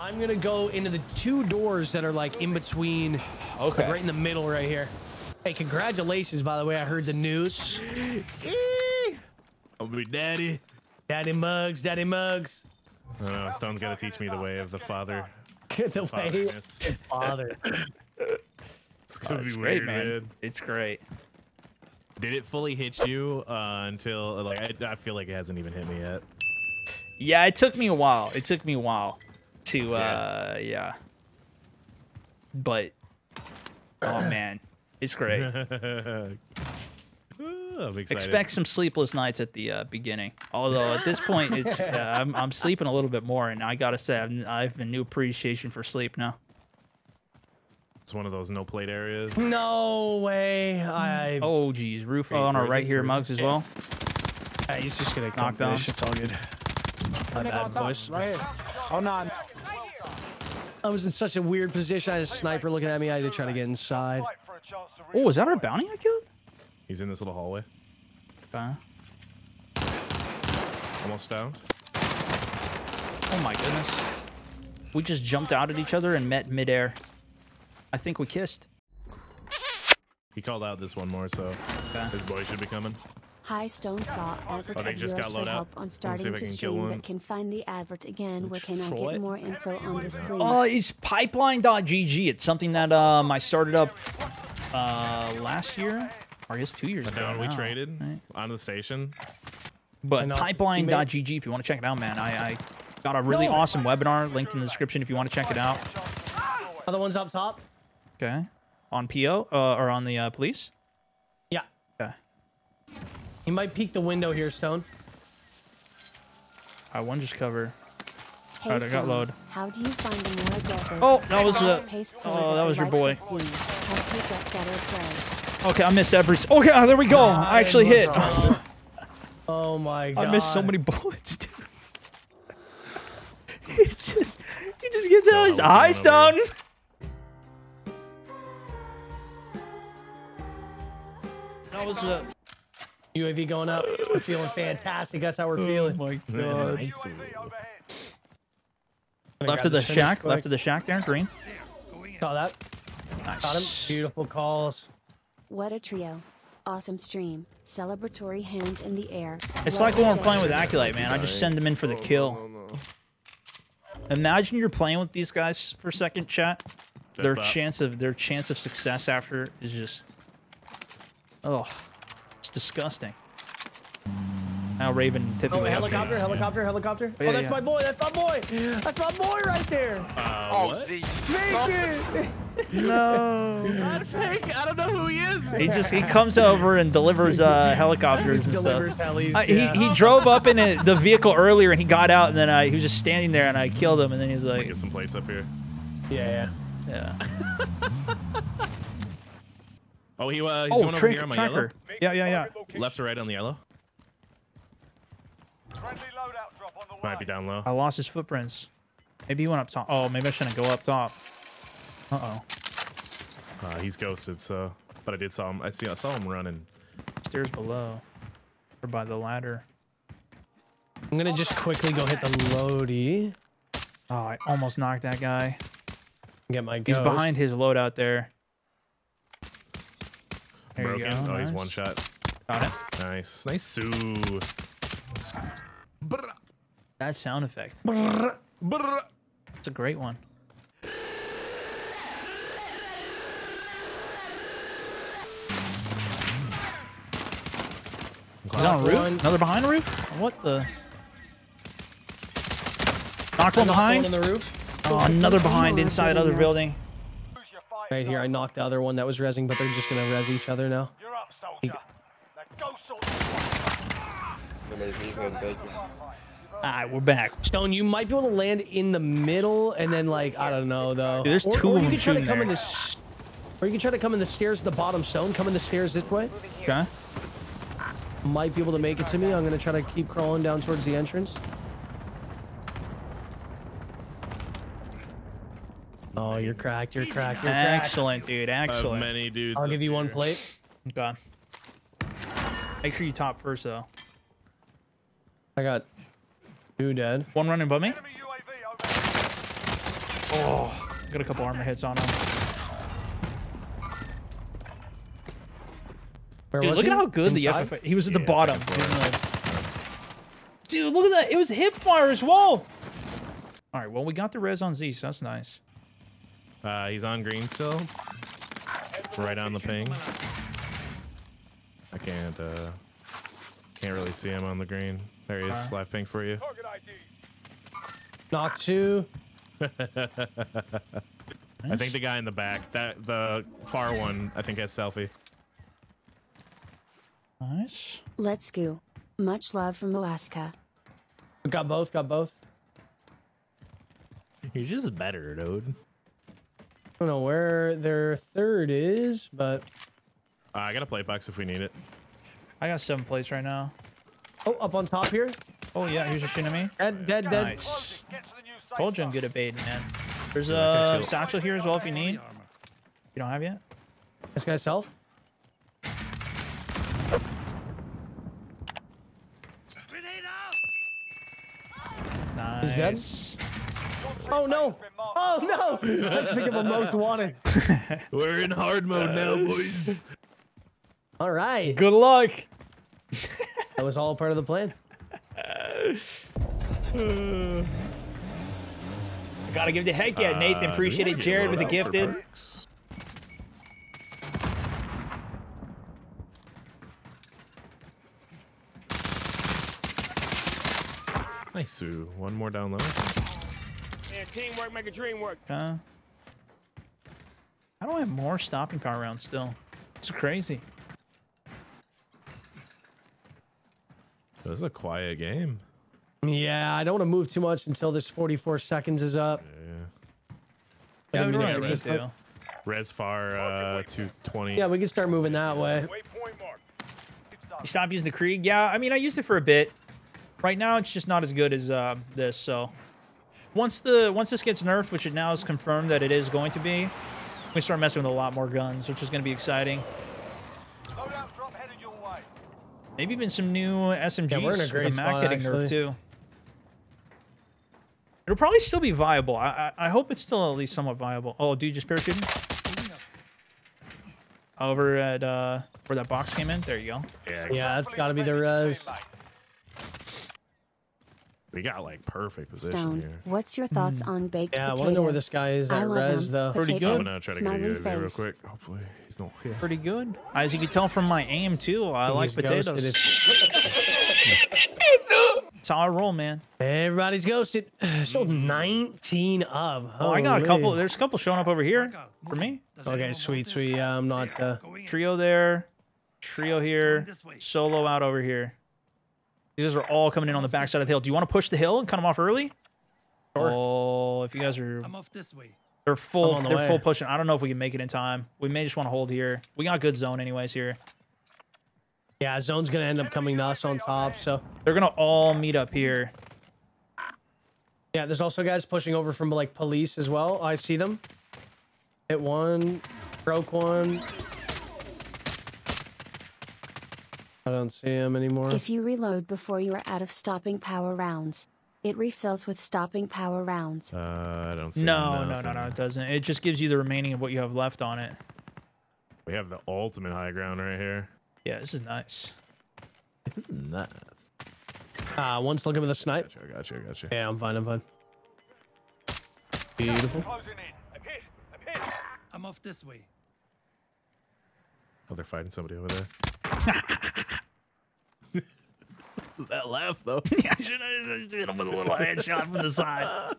I'm gonna go into the two doors that are like in between, Okay. like right in the middle right here. Hey, congratulations, by the way. I heard the news. I'll be daddy. Daddy Mugs, Daddy Mugs. Uh, Stone's got to teach me the way of the father. the way Fatherness. father. It's Oh, gonna it's be great, man. man. It's great. Did it fully hit you uh, until like I, I feel like it hasn't even hit me yet. Yeah, it took me a while. It took me a while to Yeah. uh yeah. But oh man, it's great. Oh, I'm excited. Expect some sleepless nights at the uh, beginning. Although at this point, it's uh, I'm I'm sleeping a little bit more, and I gotta say I've, I have a new appreciation for sleep now. It's one of those no plate areas. No way. I. Oh geez, roof Hey, on our right it? here, mugs it? as well. Yeah, he's just gonna Knock down. finish. It's all good. My bad, boys. Right here. Oh, no. I was in such a weird position. I had a sniper looking at me. I had to try to get inside. Oh, is that our bounty I killed? He's in this little hallway. Okay. Almost down. Oh my goodness. We just jumped out at each other and met midair. I think we kissed. He called out this one more, so Okay. his boy should be coming. Hi Stone saw advert Oh, they of just yours got for load out. help on Let me see starting to stream but can find the advert again. Where can I Troy? get more info on this please? Oh, it's pipeline.gg. It's something that um I started up uh last year. Or I guess two years ago. Down, we traded right? on the station. But pipeline.gg if you want to check it out, man. I, I got a really awesome webinar linked in the description if you want to check it out. Other ones up top. Okay. On PO uh, or on the uh, police? Yeah. Okay. He might peek the window here, Stone. I one just cover. Hey Alright, I got Stone, load. How do you find the more aggressive? Oh, that was, uh, oh, that was your boy. of Zee has picked up better prey? Okay, I missed every. Okay, oh, there we go. I actually hit. Oh my god. I missed so many bullets, dude. It's just, he just gets out. He's what's Hi, Stone. That was uh, UAV going up. We're feeling fantastic. That's how we're oh feeling. my god. Left of the shack. quick. Left of the shack there, green. Saw that. Got him. Nice. Beautiful calls. What a trio. Awesome stream. Celebratory hands in the air. It's like when we're playing with gesture. Acolyte, man. I just send them in for the kill. Imagine you're playing with these guys for a second chat. Their chance of their chance of success after is just, oh, it's disgusting. Now Raven tipping Oh, me up. helicopter, helicopter, helicopter. Yeah, oh, that's yeah. my boy. That's my boy. That's my boy right there. Uh, Oh, what? Z. Make it. No. Not fake. I don't know who he is. He just he comes over and delivers uh, helicopters and Delivers stuff. helis, Uh, yeah. He he drove up in it, the vehicle earlier and he got out and then I, he was just standing there and I killed him and then he was like, Get some plates up here. Yeah, yeah. yeah. Oh, he uh, he's Oh, going over here on my tracker. Yeah, yeah, yeah. Left or right on the yellow. Might be down low. I lost his footprints. Maybe he went up top. Oh, maybe I shouldn't go up top. Uh oh. Uh, he's ghosted, so. But I did saw him. I see. I saw him running. Stairs below. Or by the ladder. I'm gonna just quickly go hit the Lodi. Oh, I almost knocked that guy. Get my ghost. He's behind his loadout there. There Broken. you go. Oh, he's one shot. Got it. Nice. Nice. Sue. That sound effect. brr. It's a great one. He's on roof? one. Another behind the roof? What the? Knocked one behind. on the roof. Oh, another behind inside good other building. Right here, I knocked the other one that was rezzing, but they're just gonna res each other now. You're up, soldier. Now go sort Alright, we're back. Stone, you might be able to land in the middle, and then like I don't know though. Dude, there's or, two or of you them could try to shooting come in there. this, or you can try to come in the stairs at the bottom. Stone, come in the stairs this way. Okay. Might be able to make it to me. I'm gonna try to keep crawling down towards the entrance. Oh, you're cracked. You're cracked. You're cracked. Excellent, dude. Of Excellent. many dudes. I'll give you one here. plate. Okay. Make sure you top first, though. I got two dead. One running above me. Enemy UAV over. Oh, got a couple armor hits on him. Where Dude, look he? at how good Inside? the FFA. He was at the Yeah, bottom. second He was in the- Dude, look at that. It was hip fire as well. All right, well, we got the res on Z, so that's nice. Uh, he's on green still. Right on the ping. I can't, uh, can't really see him on the green. There he is, Okay. live ping for you. Knock two. I think the guy in the back, that the far one, I think has selfie. Nice. Let's go. Much love from Alaska. Got both. Got both. He's just better, dude. I don't know where their third is, but Uh, I got a plate box if we need it. I got seven plates right now. oh, up on top here. Oh, yeah, here's a shit at me. Dead, dead, dead. Nice. Closing. Get to the new safe Told you I'm good at baiting, man. There's a I a can kill- satchel here as well if you need. You don't have yet? This guy's self. Nice. He's dead? Oh no! Oh no! Let's pick up a most wanted. We're in hard mode now, boys. All right. Good luck. That was all part of the plan. Gotta give the heck yeah, Nathan. Uh, Appreciate do it. Jared with the load out for gifted. perks? Nice, Sue. One more down low. Yeah, teamwork make a dream work. Uh, how do I have more stopping power rounds still? It's crazy. This is a quiet game. Yeah, I don't want to move too much until this 44 seconds is up. Yeah. Yeah, we're yeah, right, let's- Res far uh, 220. Yeah, we can start moving that way. You stop using the Krieg? Yeah, I mean, I used it for a bit. Right now, it's just not as good as uh, this. So, once the once this gets nerfed, which it now is confirmed that it is going to be, we start messing with a lot more guns, which is going to be exciting. Drop your way. Maybe even some new SMGs we're in a with the Mac spot, getting actually. nerfed too. It'll probably still be viable. I, I I hope it's still at least somewhat viable. Oh, dude, just parachuting over at uh where that box came in. There you go. Yeah, Yeah, that's got to be the Defended res. teammate. We got like perfect position Stone, here. what's your thoughts on baked Yeah, I potatoes? want to know where this guy is I at love res, him. though. Pretty good. I'm gonna try to get a smiley real face. quick. Hopefully he's not here. Pretty good. As you can tell from my aim too, I like potatoes. it. That's how I roll, man. Everybody's ghosted. Still 19 up. Oh, I got a couple. There's a couple showing up over here for me. Okay, sweet, sweet. Yeah, I'm not. Uh, Trio there, trio here, solo out over here. These guys are all coming in on the backside of the hill. Do you want to push the hill and cut them off early? Sure. Oh, if you guys are, I'm off this way. they're full. The They're way. full pushing. I don't know if we can make it in time. We may just want to hold here. We got good zone anyways here. yeah, zone's gonna end up coming to us on top. So They're gonna all meet up here. yeah, there's also guys pushing over from like police as well. I see them. Hit one, broke one. I don't see him anymore. If you reload before you are out of stopping power rounds, it refills with stopping power rounds. Uh, I don't see No, no, no, nothing. no, it doesn't. It just gives you the remaining of what you have left on it. We have the ultimate high ground right here. Yeah, this is nice. This is nuts. Uh, one's looking with a snipe. Gotcha, I gotcha, I gotcha. Yeah, I'm fine. I'm fine. Beautiful. Closing in. I'm hit. I'm hit. I'm off this way. Oh, they're fighting somebody over there. that laugh though. yeah, I should have hit him with a little headshot from the side.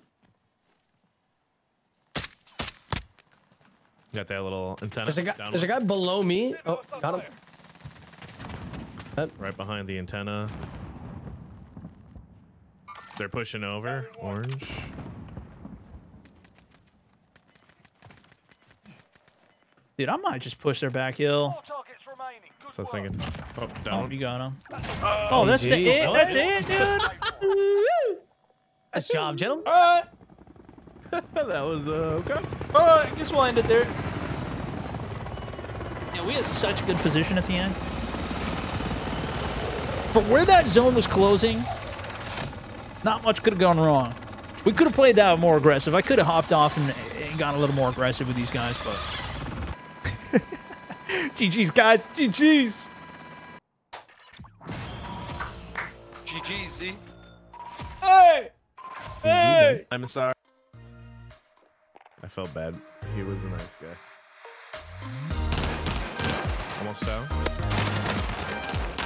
Got that little antenna. There's a guy. There's a guy below me. Oh, got him. right behind the antenna. They're pushing over. Orange. Dude, I might just push their back hill. Four targets remaining. Good So I was work. thinking. Oh, Oh, down. you got him. Oh, that's the geez, it. no. That's it, dude. Nice job, gentlemen. All right. that was uh, okay. All right. I guess we'll end it there. Yeah, we had such a good position at the end. For where that zone was closing, not much could have gone wrong. We could have played that more aggressive. I could have hopped off and, and gone a little more aggressive with these guys, but. GG's, guys. GG's. GG, Z. Hey! Hey! I'm sorry. I felt bad. He was a nice guy. Almost fell.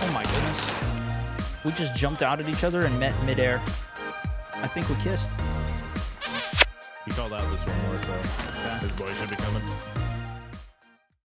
Oh my goodness. We just jumped out at each other and met midair. I think we kissed. He called out this one more, so his boy should be coming.